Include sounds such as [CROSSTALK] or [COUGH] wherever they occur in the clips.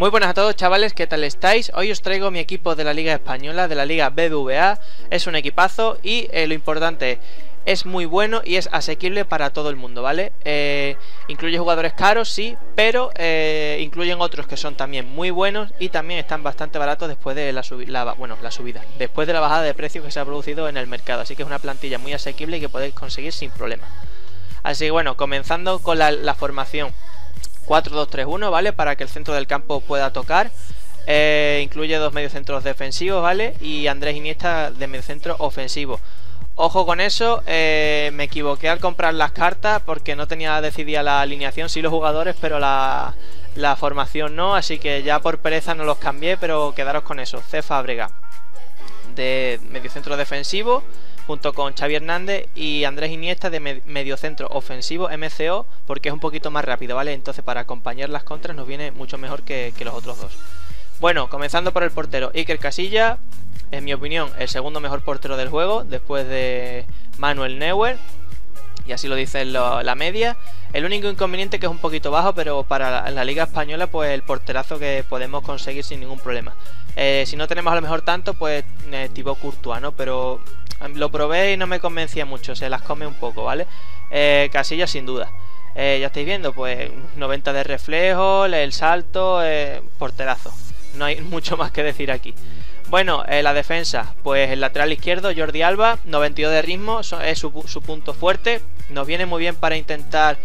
Muy buenas a todos chavales, ¿qué tal estáis? Hoy os traigo mi equipo de la Liga Española, de la Liga BBVA Es un equipazo y eh, lo importante, es muy bueno y es asequible para todo el mundo, ¿vale? Eh, incluye jugadores caros, sí, pero eh, incluyen otros que son también muy buenos y también están bastante baratos después de la, subida, bueno, la subida, después de la bajada de precio que se ha producido en el mercado Así que es una plantilla muy asequible y que podéis conseguir sin problema Así que bueno, comenzando con la formación 4-2-3-1, ¿vale? Para que el centro del campo pueda tocar. Eh, incluye dos mediocentros defensivos, ¿vale? Y Andrés Iniesta de mediocentro ofensivo. Ojo con eso, eh, me equivoqué al comprar las cartas porque no tenía decidida la alineación, sí los jugadores, pero la, la formación no, así que ya por pereza no los cambié, pero quedaros con eso. C. Fábrega de mediocentro defensivo, junto con Xavi Hernández y Andrés Iniesta de mediocentro ofensivo MCO porque es un poquito más rápido, ¿vale? Entonces para acompañar las contras nos viene mucho mejor que, los otros dos. Bueno, comenzando por el portero, Iker Casilla, en mi opinión, el segundo mejor portero del juego, después de Manuel Neuer, y así lo dice la media. El único inconveniente que es un poquito bajo, pero para la, Liga Española, pues el porterazo que podemos conseguir sin ningún problema. Eh, si no tenemos a lo mejor tanto, pues eh, tipo Courtois, ¿no? Pero lo probé y no me convencía mucho, se las come un poco, ¿vale? Eh, Casilla sin duda. Eh, ya estáis viendo, pues 90 de reflejo, el salto, eh, porterazo. No hay [LAUGHS] mucho más que decir aquí. Bueno, la defensa, pues el lateral izquierdo, Jordi Alba, 92 de ritmo, es su, punto fuerte. Nos viene muy bien para intentar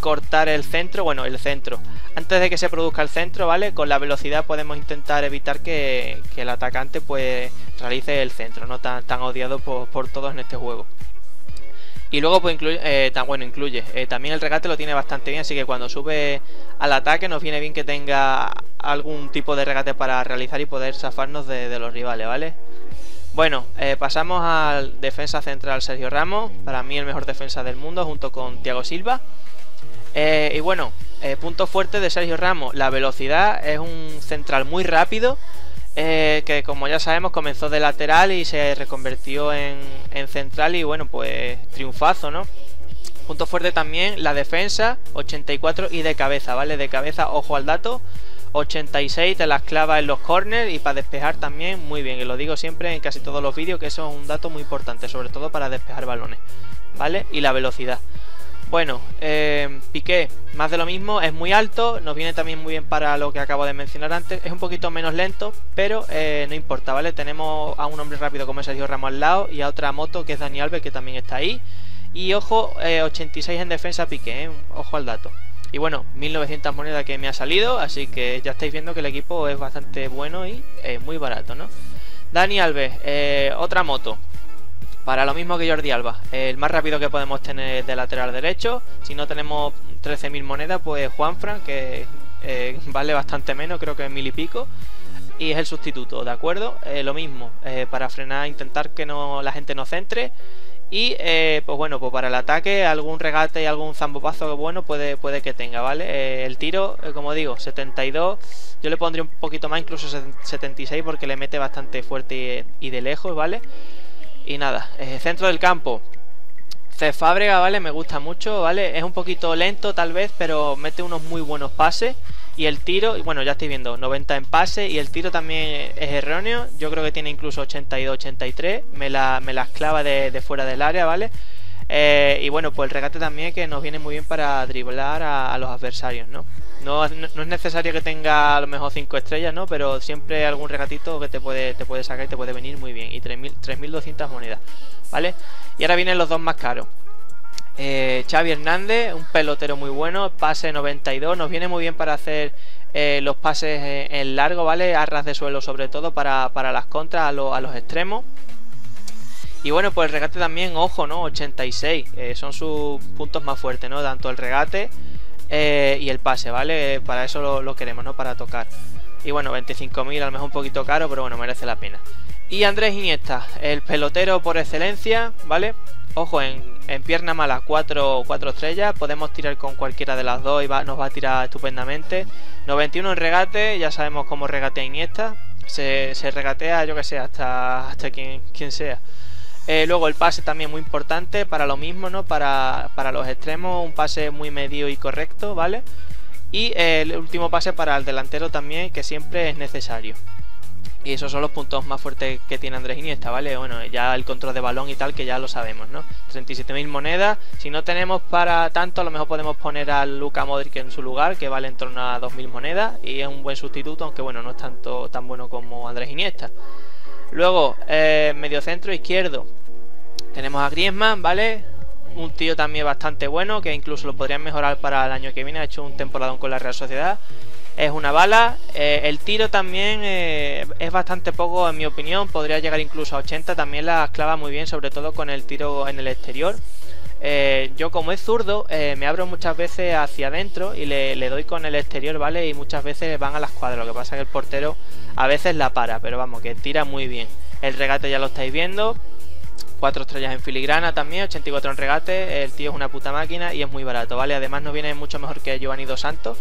cortar el centro, bueno, el centro. Antes de que se produzca el centro, ¿vale? Con la velocidad podemos intentar evitar que, el atacante pues realice el centro, no tan, tan odiado por, todos en este juego. Y luego pues incluye, eh, bueno, incluye, eh, también el regate lo tiene bastante bien, así que cuando sube al ataque nos viene bien que tenga algún tipo de regate para realizar y poder zafarnos de, los rivales, ¿vale? Bueno, eh, pasamos al defensa central Sergio Ramos, para mí el mejor defensa del mundo junto con Thiago Silva. y bueno, punto fuerte de Sergio Ramos, la velocidad, es un central muy rápido, eh, que como ya sabemos comenzó de lateral y se reconvirtió en, central y bueno, pues triunfazo, ¿no? Punto fuerte también la defensa, 84 y de cabeza, ¿vale? De cabeza, ojo al dato, 86 te las clava en los corners y para despejar también muy bien, y lo digo siempre en casi todos los vídeos que eso es un dato muy importante, sobre todo para despejar balones, ¿vale? Y la velocidad. Bueno, eh, Piqué, más de lo mismo, es muy alto, nos viene también muy bien para lo que acabo de mencionar antes, es un poquito menos lento, pero eh, no importa, ¿vale? Tenemos a un hombre rápido como Sergio Ramos al lado y a otra moto que es Dani Alves que también está ahí. Y ojo, 86 eh, en defensa Piqué, ojo al dato. Y bueno, 1900 monedas que me ha salido, así que ya estáis viendo que el equipo es bastante bueno y muy barato, ¿no? Dani Alves, otra moto, para lo mismo que Jordi Alba, el más rápido que podemos tener de lateral derecho. Si no tenemos 13.000 monedas, pues Juanfran, que eh, [LAUGHS] vale bastante menos, creo que es mil y pico. Y es el sustituto, ¿de acuerdo? Eh, lo mismo, eh, para frenar, intentar que no la gente no centre. Y pues bueno, pues para el ataque, algún regate y algún zambopazo bueno puede, puede que tenga, ¿vale? el tiro, como digo, 72. Yo le pondría un poquito más, incluso 76, porque le mete bastante fuerte y, de lejos, ¿vale? Y nada, eh, centro del campo. Fábrega, ¿vale? Me gusta mucho, ¿vale? Es un poquito lento tal vez, pero mete unos muy buenos pases. Y el tiro, bueno, ya estoy viendo, 90 en pase. Y el tiro también es erróneo. Yo creo que tiene incluso 82-83. Me, la, me las clava de, fuera del área, ¿vale? Eh, y bueno, pues el regate también que nos viene muy bien para driblar a, los adversarios, ¿no? ¿no? No, es necesario que tenga a lo mejor 5 estrellas, ¿no? Pero siempre algún regatito que te puede, te puede sacar y te puede venir muy bien. Y 3.200 monedas, ¿vale? Y ahora vienen los dos más caros. Eh, Xavi Hernández, un pelotero muy bueno, pase 92, nos viene muy bien para hacer eh, los pases en largo, ¿vale? Arras de suelo sobre todo para, las contras a, a los extremos. Y bueno, pues el regate también, ojo, ¿no? 86, eh, son sus puntos más fuertes, ¿no? Tanto el regate eh, y el pase, ¿vale? Para eso lo, queremos, ¿no? Para tocar. Y bueno, 25.000 a lo mejor un poquito caro, pero bueno, merece la pena. Y Andrés Iniesta, el pelotero por excelencia, ¿vale? Ojo, en, pierna mala 4, 4 estrellas, podemos tirar con cualquiera de las dos y nos va a tirar estupendamente. 91 en regate, ya sabemos cómo regatea Iniesta. Se, se regatea, yo que sé, hasta, hasta quien, quien sea. Eh, luego el pase también muy importante para lo mismo, ¿no? Para, los extremos, un pase muy medio y correcto, ¿vale? Y el último pase para el delantero también, que siempre es necesario. Y esos son los puntos más fuertes que tiene Andrés Iniesta, ¿vale? Bueno, ya el control de balón y tal, que ya lo sabemos, ¿no? 37.000 monedas. Si no tenemos para tanto, a lo mejor podemos poner a Luca Modric en su lugar, que vale en torno a 2.000 monedas. Y es un buen sustituto, aunque bueno, no es tanto tan bueno como Andrés Iniesta. Luego, eh, medio centro izquierdo. Tenemos a Griezmann, ¿vale? Un tío también bastante bueno, que incluso lo podrían mejorar para el año que viene. Ha hecho un temporadón con la Real Sociedad es una bala. Eh, el tiro también eh, es bastante poco, en mi opinión. Podría llegar incluso a 80. También la clava muy bien, sobre todo con el tiro en el exterior. Eh, yo como es zurdo, me abro muchas veces hacia adentro y le, doy con el exterior, ¿vale? Y muchas veces van a la escuadra. Lo que pasa es que el portero a veces la para, pero vamos, que tira muy bien. El regate ya lo estáis viendo. 4 estrellas en filigrana también, 84 en regate. El tío es una puta máquina y es muy barato, ¿vale? Además no viene mucho mejor que Giovanni Dos Santos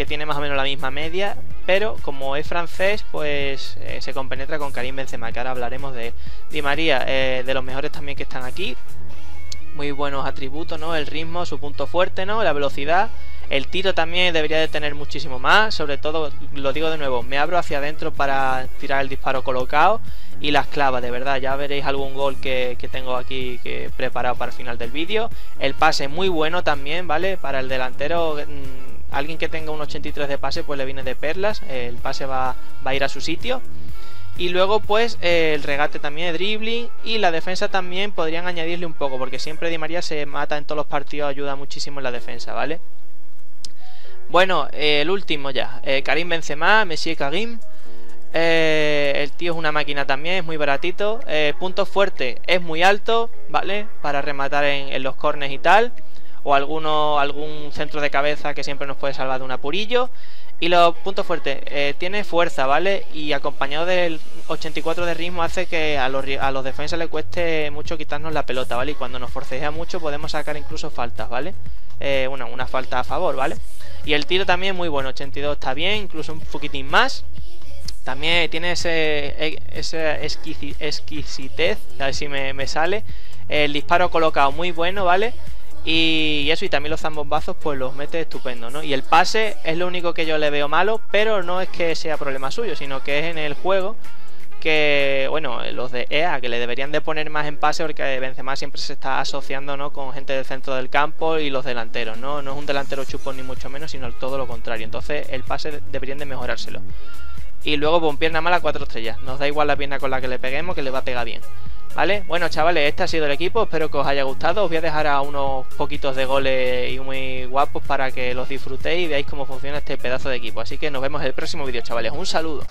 que tiene más o menos la misma media, pero como es francés, pues eh, se compenetra con Karim Benzema, que ahora hablaremos de Di María, eh, de los mejores también que están aquí. Muy buenos atributos, ¿no? El ritmo, su punto fuerte, ¿no? La velocidad. El tiro también debería de tener muchísimo más, sobre todo, lo digo de nuevo, me abro hacia adentro para tirar el disparo colocado y las clavas, de verdad, ya veréis algún gol que, tengo aquí que preparado para el final del vídeo. El pase muy bueno también, ¿vale? Para el delantero... Mm, alguien que tenga un 83 de pase pues le viene de perlas, el pase va, a ir a su sitio. Y luego pues eh, el regate también de dribbling y la defensa también podrían añadirle un poco porque siempre Di María se mata en todos los partidos, ayuda muchísimo en la defensa, ¿vale? Bueno, eh, el último ya, eh, Karim Benzema, Messi Karim. el tío es una máquina también, es muy baratito. punto fuerte, es muy alto, ¿vale? Para rematar en, en los cornes y tal o alguno, algún centro de cabeza que siempre nos puede salvar de un apurillo. Y los puntos fuertes, eh, tiene fuerza, ¿vale? Y acompañado del 84 de ritmo hace que a los, a los defensas le cueste mucho quitarnos la pelota, ¿vale? Y cuando nos forcejea mucho podemos sacar incluso faltas, ¿vale? Eh, una, una falta a favor, ¿vale? Y el tiro también muy bueno, 82 está bien, incluso un poquitín más. También tiene ese, e, ese exquisitez, a ver si me, me sale. El disparo colocado muy bueno, ¿vale? Y eso, y también los zambombazos, pues los mete estupendo, ¿no? Y el pase es lo único que yo le veo malo, pero no es que sea problema suyo, sino que es en el juego que, bueno, los de EA, que le deberían de poner más en pase porque Benzema siempre se está asociando, ¿no? Con gente del centro del campo y los delanteros, ¿no? No es un delantero chupón ni mucho menos, sino todo lo contrario. Entonces el pase deberían de mejorárselo. Y luego, con pierna mala, cuatro estrellas. Nos da igual la pierna con la que le peguemos, que le va a pegar bien. ¿Vale? Bueno, chavales, este ha sido el equipo. Espero que os haya gustado. Os voy a dejar a unos poquitos de goles y muy guapos para que los disfrutéis y veáis cómo funciona este pedazo de equipo. Así que nos vemos en el próximo vídeo, chavales. Un saludo.